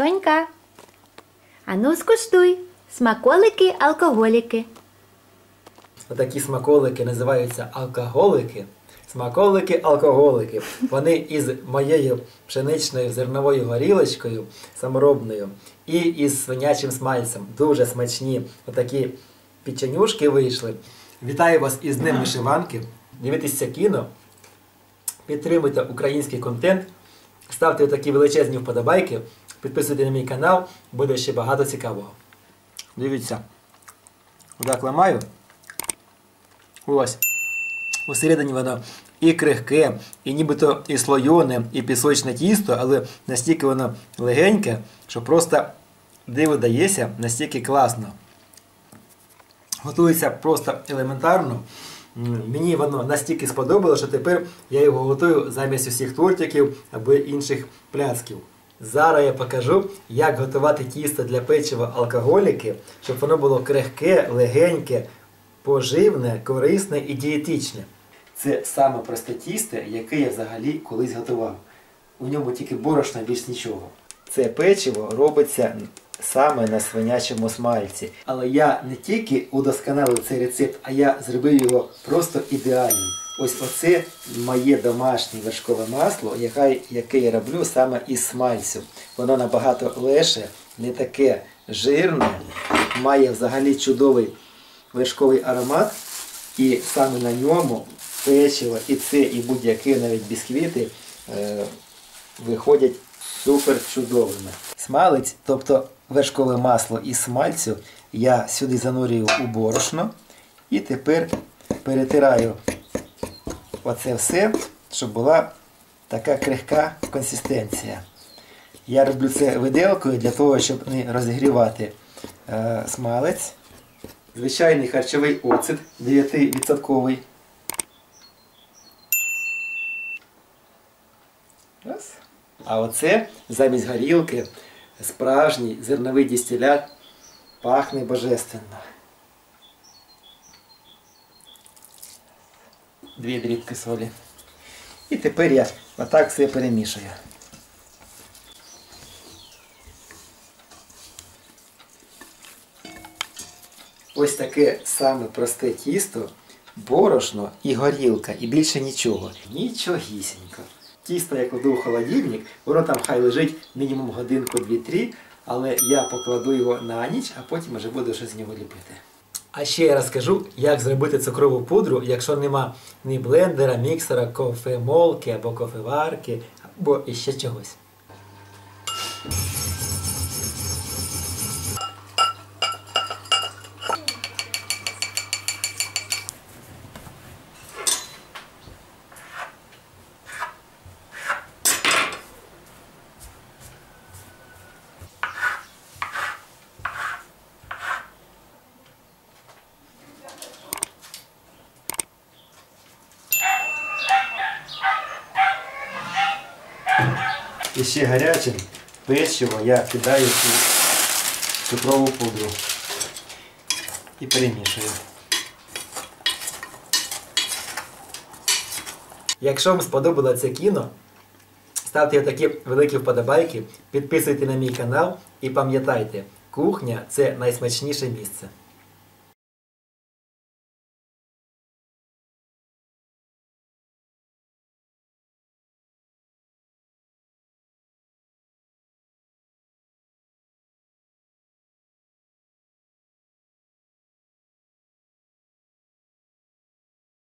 Сонька. Ану, скуштуй. Смаколики, алкоголіки. Отакі смаколики називаються алкоголики. Смаколики-алкоголики. Вони із моєю пшеничною зерновою горілочкою саморобною і із свинячим смальцем. Дуже смачні. Отакі печенюшки вийшли. Вітаю вас із Днем Вишиванки. Дивіться кіно, підтримуйте український контент, ставте такі величезні вподобайки, підписуйтесь на мій канал, буде ще багато цікавого. Дивіться. Отак ламаю. Ось. Усередині воно і крихке, і нібито і слойоне, і пісочне тісто, але настільки воно легеньке, що просто диво дається настільки класно. Готується просто елементарно. Мені воно настільки сподобалося, що тепер я його готую замість усіх тортиків або інших пляцків. Зараз я покажу, як готувати тісто для печива алкоголіки, щоб воно було крихке, легеньке, поживне, корисне і дієтичне. Це саме просте тісто, яке я взагалі колись готував. У ньому тільки борошна, більш нічого. Це печиво робиться саме на свинячому смальці. Але я не тільки удосконалив цей рецепт, а я зробив його просто ідеальним. Ось оце моє домашнє вершкове масло, яке, я роблю саме із смальцю. Воно набагато легше, не таке жирне, має взагалі чудовий вершковий аромат, і саме на ньому печиво і це, і будь-які навіть бісквіти е, виходять супер чудовими. Смалець, тобто вершкове масло із смальцю, я сюди занурюю у борошно і тепер перетираю оце все, щоб була така крихка консистенція. Я роблю це виделкою для того, щоб не розігрівати е, смалець. Звичайний харчовий оцет 9%. Раз. А оце замість горілки справжній зерновий дистилят пахне божественно. Дві дрібки солі. І тепер я отак все перемішую. Ось таке саме просте тісто, борошно і горілка, і більше нічого. Нічогісінько. Тісто я кладу в холодильник, воно там хай лежить мінімум годинку 2-3, але я покладу його на ніч, а потім вже буду щось з нього ліпити. А ще я розкажу, як зробити цукрову пудру, якщо нема ні блендера, міксера, кофемолки або кофеварки, або іще чогось. І ще гарячим печиво я кидаю у цукрову пудру і перемішую. Якщо вам сподобало це кіно, ставте такі великі вподобайки, підписуйте на мій канал і пам'ятайте, кухня це найсмачніше місце.